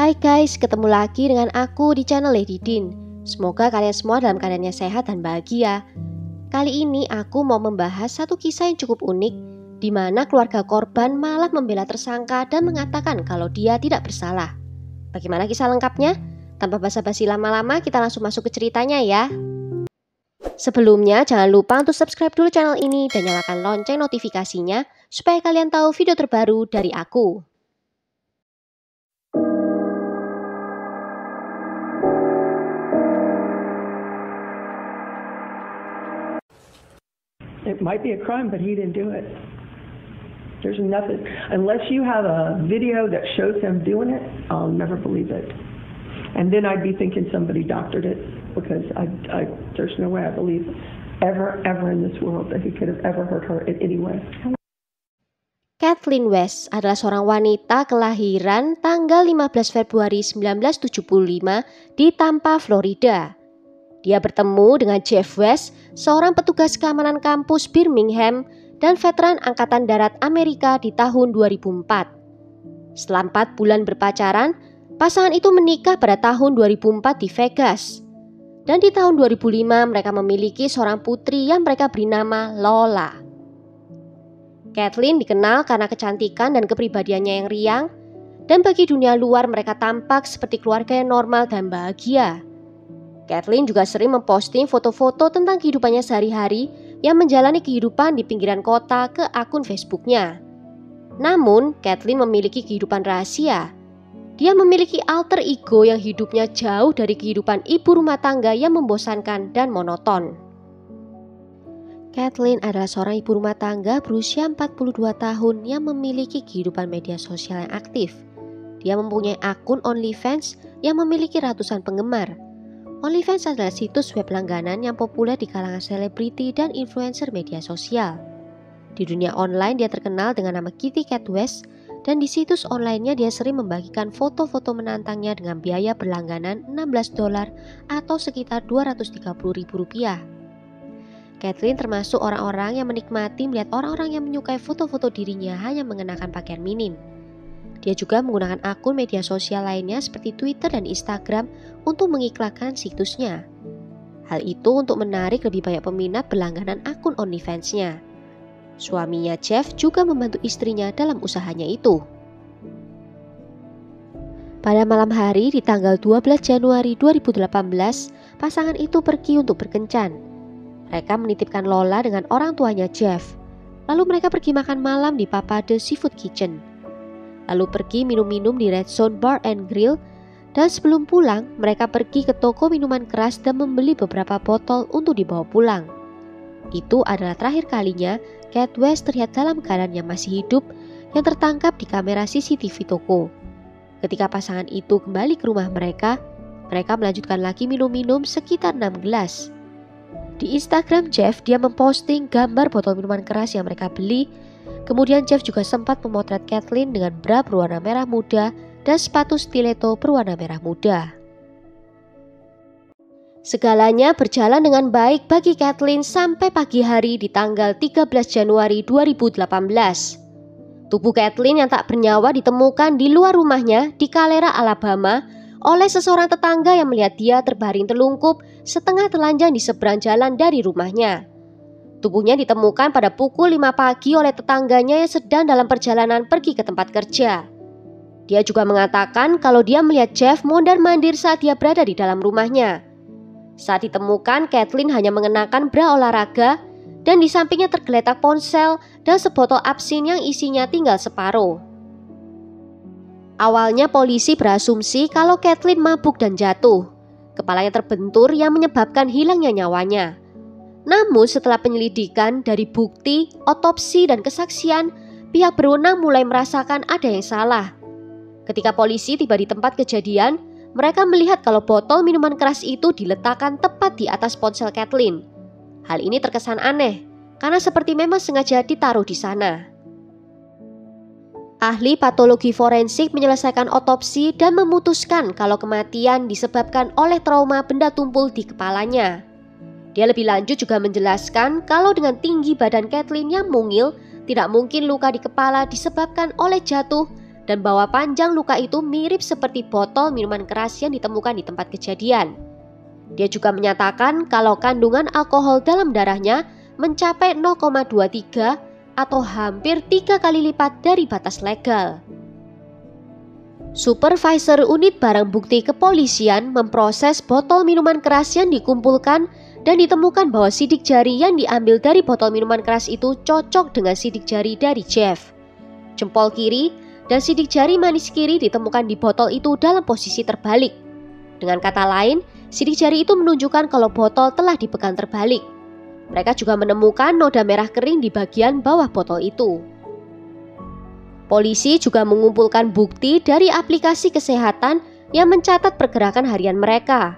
Hai guys, ketemu lagi dengan aku di channel Lady Din. Semoga kalian semua dalam keadaannya sehat dan bahagia. Kali ini aku mau membahas satu kisah yang cukup unik di mana keluarga korban malah membela tersangka dan mengatakan kalau dia tidak bersalah. Bagaimana kisah lengkapnya? Tanpa basa-basi lama-lama, kita langsung masuk ke ceritanya ya. Sebelumnya, jangan lupa untuk subscribe dulu channel ini dan nyalakan lonceng notifikasinya supaya kalian tahu video terbaru dari aku. It might be a crime, but he didn't do it. There's nothing, unless you have a video that shows him doing it, I'll never believe it. And then I'd be thinking somebody doctored it because I, I, there's no way I believe ever, ever in this world that he could have ever hurt her in any way. Kathleen West adalah seorang wanita kelahiran tanggal 15 Februari 1975 di Tampa, Florida. Dia bertemu dengan Jeff West, seorang petugas keamanan kampus Birmingham dan veteran Angkatan Darat Amerika di tahun 2004. Setelah empat bulan berpacaran, pasangan itu menikah pada tahun 2004 di Vegas. Dan di tahun 2005 mereka memiliki seorang putri yang mereka beri nama Lola. Kathleen dikenal karena kecantikan dan kepribadiannya yang riang, dan bagi dunia luar mereka tampak seperti keluarga yang normal dan bahagia. Kathleen juga sering memposting foto-foto tentang kehidupannya sehari-hari yang menjalani kehidupan di pinggiran kota ke akun Facebooknya. Namun, Kathleen memiliki kehidupan rahasia. Dia memiliki alter ego yang hidupnya jauh dari kehidupan ibu rumah tangga yang membosankan dan monoton. Kathleen adalah seorang ibu rumah tangga berusia 42 tahun yang memiliki kehidupan media sosial yang aktif. Dia mempunyai akun OnlyFans yang memiliki ratusan penggemar OnlyFans adalah situs web langganan yang populer di kalangan selebriti dan influencer media sosial. Di dunia online dia terkenal dengan nama Kitty Cat West dan di situs onlinenya dia sering membagikan foto-foto menantangnya dengan biaya berlangganan 16 dolar atau sekitar 230 ribu rupiah. Kathleen termasuk orang-orang yang menikmati melihat orang-orang yang menyukai foto-foto dirinya hanya mengenakan pakaian minim. Dia juga menggunakan akun media sosial lainnya seperti Twitter dan Instagram untuk mengiklankan situsnya. Hal itu untuk menarik lebih banyak peminat berlangganan akun OnlyFans-nya. Suaminya Jeff juga membantu istrinya dalam usahanya itu. Pada malam hari di tanggal 12 Januari 2018, pasangan itu pergi untuk berkencan. Mereka menitipkan Lola dengan orang tuanya Jeff. Lalu mereka pergi makan malam di Papa The Seafood Kitchen lalu pergi minum-minum di Red Zone Bar and Grill, dan sebelum pulang, mereka pergi ke toko minuman keras dan membeli beberapa botol untuk dibawa pulang. Itu adalah terakhir kalinya Cat West terlihat dalam keadaan yang masih hidup yang tertangkap di kamera CCTV toko. Ketika pasangan itu kembali ke rumah mereka, mereka melanjutkan lagi minum-minum sekitar 6 gelas. Di Instagram Jeff, dia memposting gambar botol minuman keras yang mereka beli Kemudian Jeff juga sempat memotret Kathleen dengan bra berwarna merah muda dan sepatu stiletto berwarna merah muda. Segalanya berjalan dengan baik bagi Kathleen sampai pagi hari di tanggal 13 Januari 2018. Tubuh Kathleen yang tak bernyawa ditemukan di luar rumahnya di Calera, Alabama oleh seseorang tetangga yang melihat dia terbaring telungkup setengah telanjang di seberang jalan dari rumahnya. Tubuhnya ditemukan pada pukul 5 pagi oleh tetangganya yang sedang dalam perjalanan pergi ke tempat kerja. Dia juga mengatakan kalau dia melihat Jeff mondar-mandir saat dia berada di dalam rumahnya. Saat ditemukan, Kathleen hanya mengenakan bra olahraga dan di sampingnya tergeletak ponsel dan sebotol absin yang isinya tinggal separuh. Awalnya polisi berasumsi kalau Kathleen mabuk dan jatuh. Kepalanya terbentur yang menyebabkan hilangnya nyawanya. Namun setelah penyelidikan dari bukti, otopsi, dan kesaksian, pihak berwenang mulai merasakan ada yang salah. Ketika polisi tiba di tempat kejadian, mereka melihat kalau botol minuman keras itu diletakkan tepat di atas ponsel Kathleen. Hal ini terkesan aneh, karena seperti memang sengaja ditaruh di sana. Ahli patologi forensik menyelesaikan otopsi dan memutuskan kalau kematian disebabkan oleh trauma benda tumpul di kepalanya. Dia lebih lanjut juga menjelaskan kalau dengan tinggi badan Kathleen yang mungil, tidak mungkin luka di kepala disebabkan oleh jatuh dan bahwa panjang luka itu mirip seperti botol minuman keras yang ditemukan di tempat kejadian. Dia juga menyatakan kalau kandungan alkohol dalam darahnya mencapai 0,23 atau hampir tiga kali lipat dari batas legal. Supervisor unit barang bukti kepolisian memproses botol minuman keras yang dikumpulkan dan ditemukan bahwa sidik jari yang diambil dari botol minuman keras itu cocok dengan sidik jari dari Jeff. Jempol kiri dan sidik jari manis kiri ditemukan di botol itu dalam posisi terbalik. Dengan kata lain, sidik jari itu menunjukkan kalau botol telah dipegang terbalik. Mereka juga menemukan noda merah kering di bagian bawah botol itu. Polisi juga mengumpulkan bukti dari aplikasi kesehatan yang mencatat pergerakan harian mereka.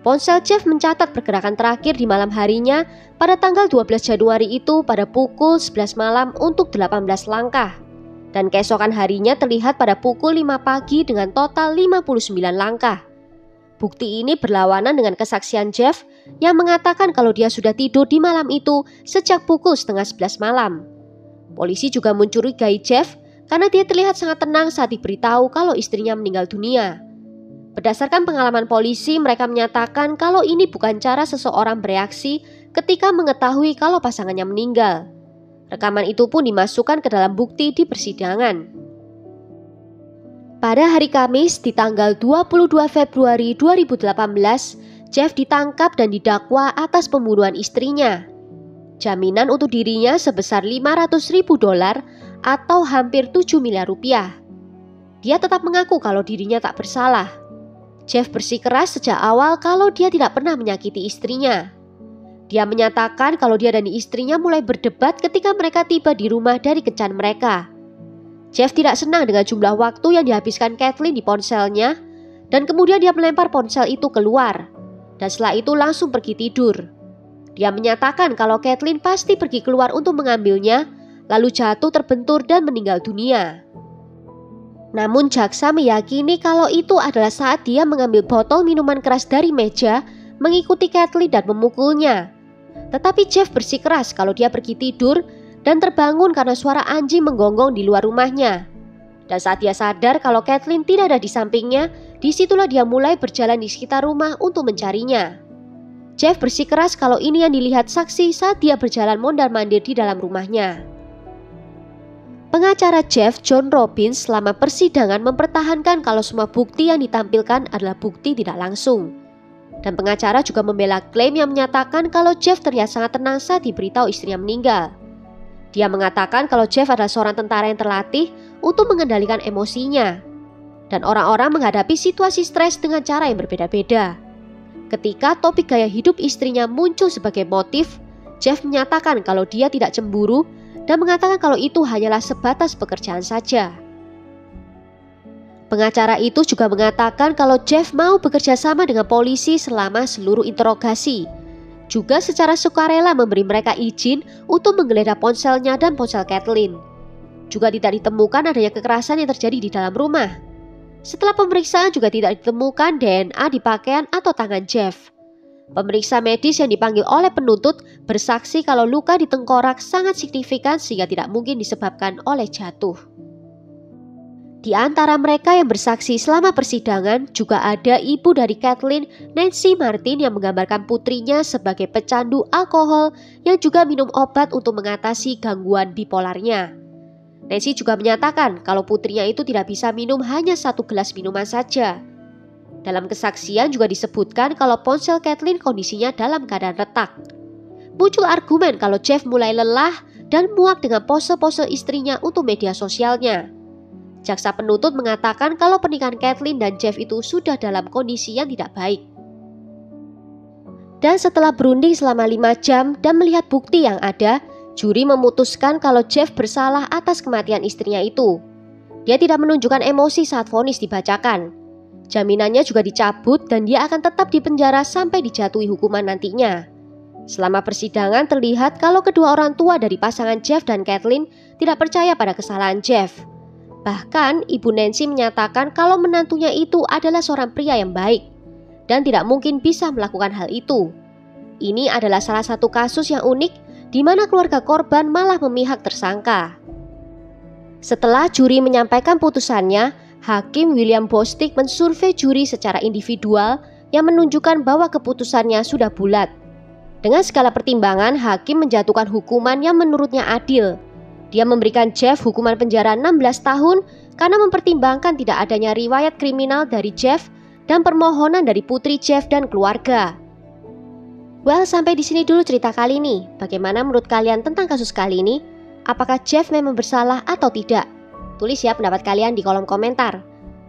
Ponsel Jeff mencatat pergerakan terakhir di malam harinya pada tanggal 12 Januari itu pada pukul 11 malam untuk 18 langkah. Dan keesokan harinya terlihat pada pukul 5 pagi dengan total 59 langkah. Bukti ini berlawanan dengan kesaksian Jeff yang mengatakan kalau dia sudah tidur di malam itu sejak pukul setengah 11 malam. Polisi juga mencurigai Jeff karena dia terlihat sangat tenang saat diberitahu kalau istrinya meninggal dunia. Berdasarkan pengalaman polisi, mereka menyatakan kalau ini bukan cara seseorang bereaksi ketika mengetahui kalau pasangannya meninggal. Rekaman itu pun dimasukkan ke dalam bukti di persidangan. Pada hari Kamis di tanggal 22 Februari 2018, Jeff ditangkap dan didakwa atas pembunuhan istrinya. Jaminan untuk dirinya sebesar 500 ribu dolar atau hampir 7 miliar rupiah. Dia tetap mengaku kalau dirinya tak bersalah. Jeff bersikeras sejak awal kalau dia tidak pernah menyakiti istrinya. Dia menyatakan kalau dia dan istrinya mulai berdebat ketika mereka tiba di rumah dari kencan mereka. Jeff tidak senang dengan jumlah waktu yang dihabiskan Kathleen di ponselnya dan kemudian dia melempar ponsel itu keluar dan setelah itu langsung pergi tidur. Dia menyatakan kalau Kathleen pasti pergi keluar untuk mengambilnya lalu jatuh terbentur dan meninggal dunia. Namun jaksa meyakini kalau itu adalah saat dia mengambil botol minuman keras dari meja, mengikuti Kathleen dan memukulnya. Tetapi Jeff bersikeras kalau dia pergi tidur dan terbangun karena suara anjing menggonggong di luar rumahnya. Dan saat dia sadar kalau Kathleen tidak ada di sampingnya, di situlah dia mulai berjalan di sekitar rumah untuk mencarinya. Jeff bersikeras kalau ini yang dilihat saksi saat dia berjalan mondar-mandir di dalam rumahnya. Pengacara Jeff John Robbins selama persidangan mempertahankan kalau semua bukti yang ditampilkan adalah bukti tidak langsung. Dan pengacara juga membela klaim yang menyatakan kalau Jeff terlihat sangat tenang saat diberitahu istrinya meninggal. Dia mengatakan kalau Jeff adalah seorang tentara yang terlatih untuk mengendalikan emosinya. Dan orang-orang menghadapi situasi stres dengan cara yang berbeda-beda. Ketika topik gaya hidup istrinya muncul sebagai motif, Jeff menyatakan kalau dia tidak cemburu dan mengatakan kalau itu hanyalah sebatas pekerjaan saja. Pengacara itu juga mengatakan kalau Jeff mau bekerja sama dengan polisi selama seluruh interogasi. Juga secara sukarela memberi mereka izin untuk menggeledah ponselnya dan ponsel Kathleen. Juga tidak ditemukan adanya kekerasan yang terjadi di dalam rumah. Setelah pemeriksaan juga tidak ditemukan DNA di pakaian atau tangan Jeff. Pemeriksa medis yang dipanggil oleh penuntut bersaksi kalau luka di tengkorak sangat signifikan sehingga tidak mungkin disebabkan oleh jatuh. Di antara mereka yang bersaksi selama persidangan juga ada ibu dari Kathleen, Nancy Martin yang menggambarkan putrinya sebagai pecandu alkohol yang juga minum obat untuk mengatasi gangguan bipolarnya. Nancy juga menyatakan kalau putrinya itu tidak bisa minum hanya satu gelas minuman saja, dalam kesaksian juga disebutkan kalau ponsel Kathleen kondisinya dalam keadaan retak. Muncul argumen kalau Jeff mulai lelah dan muak dengan pose-pose istrinya untuk media sosialnya. Jaksa penuntut mengatakan kalau pernikahan Kathleen dan Jeff itu sudah dalam kondisi yang tidak baik. Dan setelah berunding selama lima jam dan melihat bukti yang ada, juri memutuskan kalau Jeff bersalah atas kematian istrinya itu. Dia tidak menunjukkan emosi saat vonis dibacakan. Jaminannya juga dicabut dan dia akan tetap di penjara sampai dijatuhi hukuman nantinya. Selama persidangan terlihat kalau kedua orang tua dari pasangan Jeff dan Kathleen tidak percaya pada kesalahan Jeff. Bahkan ibu Nancy menyatakan kalau menantunya itu adalah seorang pria yang baik dan tidak mungkin bisa melakukan hal itu. Ini adalah salah satu kasus yang unik di mana keluarga korban malah memihak tersangka. Setelah juri menyampaikan putusannya, Hakim William Bostic mensurvei juri secara individual yang menunjukkan bahwa keputusannya sudah bulat. Dengan segala pertimbangan, hakim menjatuhkan hukuman yang menurutnya adil. Dia memberikan Jeff hukuman penjara 16 tahun karena mempertimbangkan tidak adanya riwayat kriminal dari Jeff dan permohonan dari putri Jeff dan keluarga. Well, sampai di sini dulu cerita kali ini. Bagaimana menurut kalian tentang kasus kali ini? Apakah Jeff memang bersalah atau tidak? Tulis ya pendapat kalian di kolom komentar.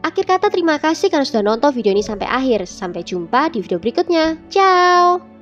Akhir kata terima kasih karena sudah nonton video ini sampai akhir. Sampai jumpa di video berikutnya. Ciao!